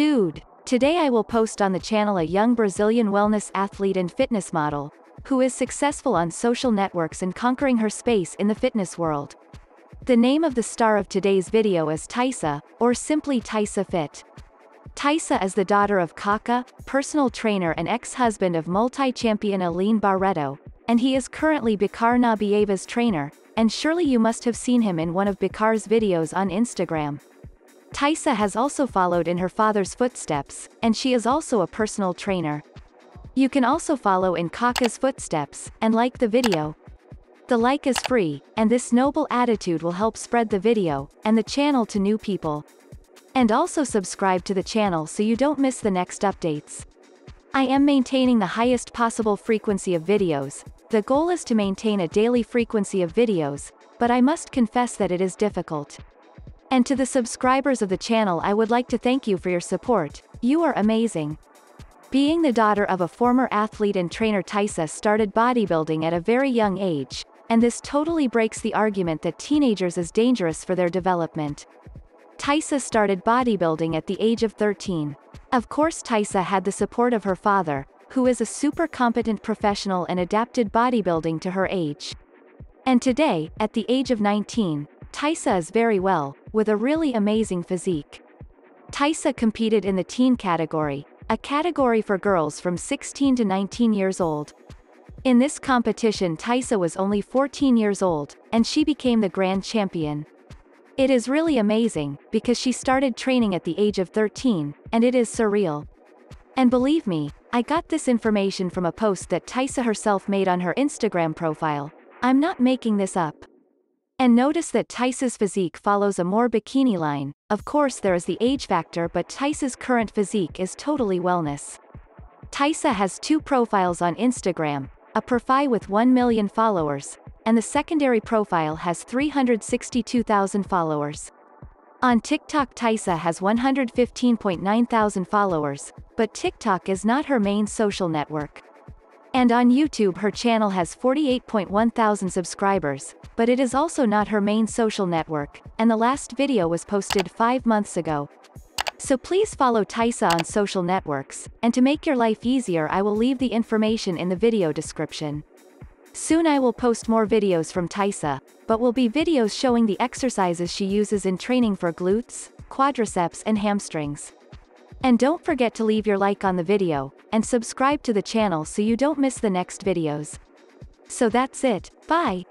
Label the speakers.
Speaker 1: Dude, today I will post on the channel a young Brazilian wellness athlete and fitness model, who is successful on social networks and conquering her space in the fitness world. The name of the star of today's video is Taissa, or simply Taissa Fit. Taissa is the daughter of Kaka, personal trainer and ex-husband of multi-champion Aline Barreto, and he is currently Bakhar Nabieva's trainer, and surely you must have seen him in one of Bakhar's videos on Instagram. Taissa has also followed in her father's footsteps, and she is also a personal trainer. You can also follow in Kaka's footsteps, and like the video. The like is free, and this noble attitude will help spread the video, and the channel to new people. And also subscribe to the channel so you don't miss the next updates. I am maintaining the highest possible frequency of videos, the goal is to maintain a daily frequency of videos, but I must confess that it is difficult. And to the subscribers of the channel I would like to thank you for your support, you are amazing. Being the daughter of a former athlete and trainer Taissa started bodybuilding at a very young age, and this totally breaks the argument that teenagers is dangerous for their development. Taissa started bodybuilding at the age of 13. Of course Taissa had the support of her father, who is a super competent professional and adapted bodybuilding to her age. And today, at the age of 19, Taissa is very well, with a really amazing physique. Taissa competed in the teen category, a category for girls from 16 to 19 years old. In this competition Taissa was only 14 years old, and she became the grand champion. It is really amazing, because she started training at the age of 13, and it is surreal. And believe me, I got this information from a post that Taissa herself made on her Instagram profile. I'm not making this up. And notice that Taissa's physique follows a more bikini line, of course there is the age factor but Taissa's current physique is totally wellness. Taissa has two profiles on Instagram, a profile with 1 million followers, and the secondary profile has 362,000 followers. On TikTok Taissa has 115.9 thousand followers, but TikTok is not her main social network. And on YouTube her channel has 48.1 thousand subscribers, but it is also not her main social network, and the last video was posted 5 months ago. So please follow Taissa on social networks, and to make your life easier I will leave the information in the video description. Soon I will post more videos from Taissa, but will be videos showing the exercises she uses in training for glutes, quadriceps and hamstrings. And don't forget to leave your like on the video, and subscribe to the channel so you don't miss the next videos. So that's it, bye!